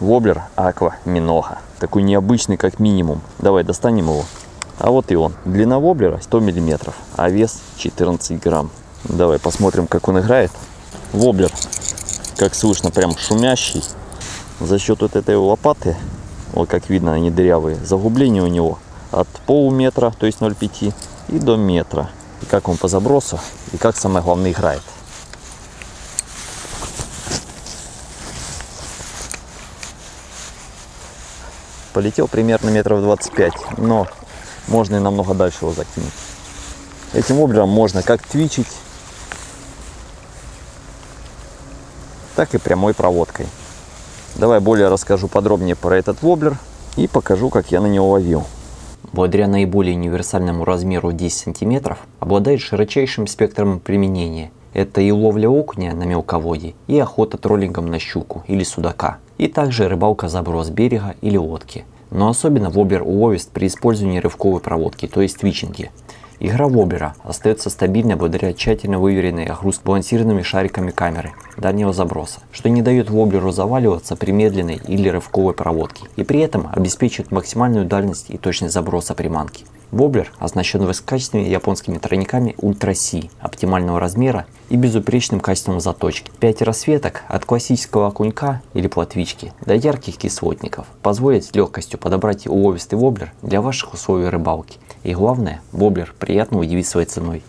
Воблер Аква Минога. Такой необычный как минимум. Давай достанем его. А вот и он. Длина воблера 100 миллиметров, а вес 14 грамм. Давай посмотрим, как он играет. Воблер, как слышно, прям шумящий. За счет вот этой лопаты, вот как видно, они дырявые, заглубление у него от полуметра, то есть 0,5 и до метра. И как он по забросу, и как самое главное играет. Полетел примерно метров 25, но можно и намного дальше его закинуть. Этим воблером можно как твичить, так и прямой проводкой. Давай более расскажу подробнее про этот воблер и покажу, как я на него ловил. Благодаря наиболее универсальному размеру 10 см обладает широчайшим спектром применения. Это и ловля окуня на мелководье, и охота троллингом на щуку или судака, и также рыбалка заброс берега или лодки. Но особенно воблер уловист при использовании рывковой проводки, то есть твичинге. Игра воблера остается стабильной благодаря тщательно выверенной огрузке балансированными шариками камеры дальнего заброса, что не дает воблеру заваливаться при медленной или рывковой проводке и при этом обеспечивает максимальную дальность и точность заброса приманки. Воблер оснащен высококачественными японскими тройниками Ультра Си оптимального размера и безупречным качеством заточки. 5 расцветок от классического окунька или плотвички до ярких кислотников позволят с легкостью подобрать уловистый воблер для ваших условий рыбалки. И главное, воблер приятно удивить своей ценой.